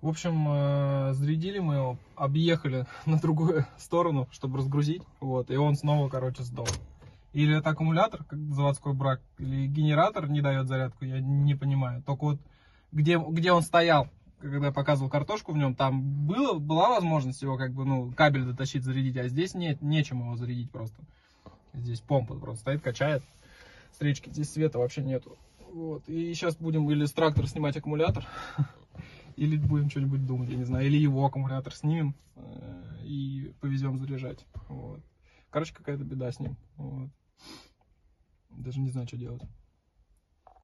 В общем, э, зарядили мы его, объехали на другую сторону, чтобы разгрузить, вот, и он снова, короче, сдох. Или это аккумулятор, как заводской брак, или генератор не дает зарядку, я не понимаю. Только вот где, где он стоял, когда я показывал картошку в нем, там было, была возможность его как бы, ну, кабель дотащить, зарядить, а здесь нет, нечем его зарядить просто. Здесь помпа просто стоит, качает с речки, здесь света вообще нету. Вот, и сейчас будем или с трактора снимать аккумулятор, или будем что-нибудь думать, я не знаю, или его аккумулятор снимем э, и повезем заряжать. Вот. Короче, какая-то беда с ним. Вот. Даже не знаю, что делать.